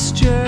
pasture